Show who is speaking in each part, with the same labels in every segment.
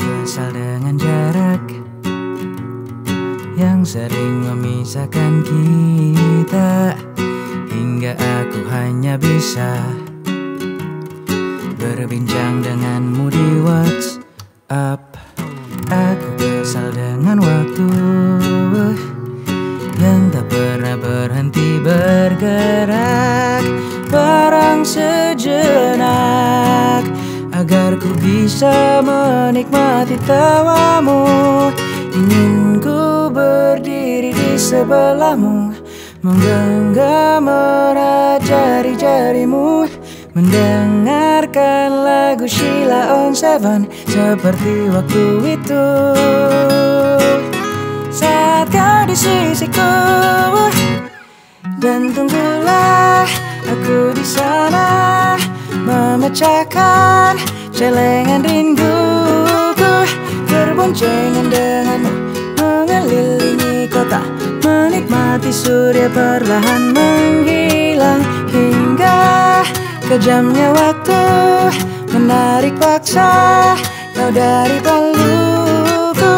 Speaker 1: Kesal dengan jarak Yang sering memisahkan kita. Hingga aku hanya bisa Berbincang denganmu di WhatsApp. Aku kesal dengan waktu Yang tak pernah berhenti bergerak. Ku bisa menikmati tawamu. Ingin ku berdiri di sebelahmu Menggenggam erat jari-jarimu Mendengarkan lagu Sheila on Seven Seperti waktu itu. Saat kau di sisiku Dan tunggulah aku di sana Memecahkan celengan rinduku Berboncengan denganmu Mengelilingi kota Menikmati surya perlahan menghilang Hingga kejamnya waktu Menarik paksa. Kau dari peluku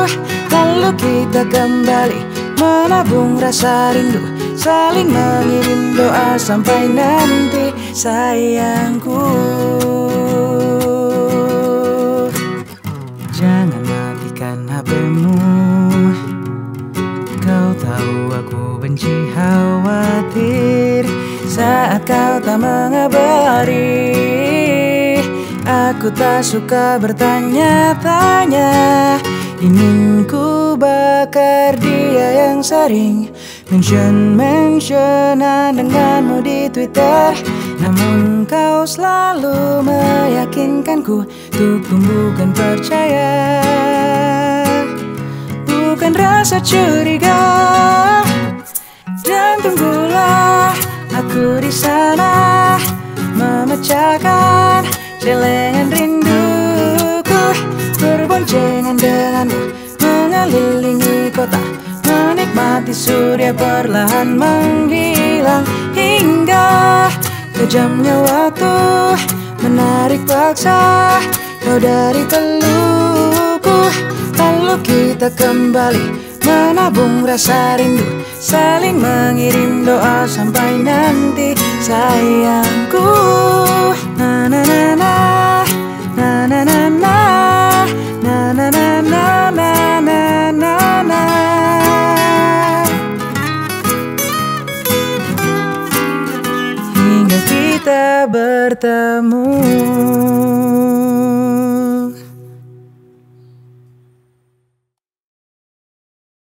Speaker 1: Lalu kita kembali menabung rasa rindu Saling mengirim doa sampai nanti sayangku Jangan matikan HPmu Kau tahu aku benci khawatir. Saat kau tak mengabari Aku tak suka bertanya-tanya. Ingin ku bakar dia yang sering Mention-mentionan denganmu di Twitter. Namun kau selalu meyakinkanku Untuk tumbuhkan percaya. Bukan rasa curiga. Dan tunggulah aku di sana Memecahkan celengan Surya perlahan menghilang Hingga kejamnya waktu Menarik paksa kau dari peluku. Lalu kita kembali menabung rasa rindu. Saling mengirim doa sampai nanti. Sayangku kita bertemu